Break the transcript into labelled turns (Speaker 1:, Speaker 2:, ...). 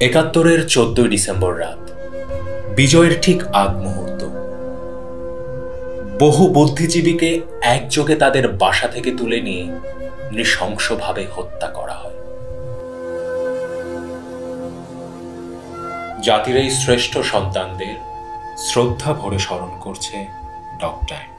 Speaker 1: একাত্তরের চোদ্দই ডিসেম্বর রাত। বিজয়ের ঠিক আগ মুহূর্ত। বহু বুদ্ধিজীবীকে একযোগে তাদের বাসা থেকে তুলে নিয়ে নৃশংসভাবে হত্যা করা হয়। জাতির এই শ্রেষ্ঠ সন্তানদের শ্রদ্ধা ভরে স্মরণ করছে ডক্টর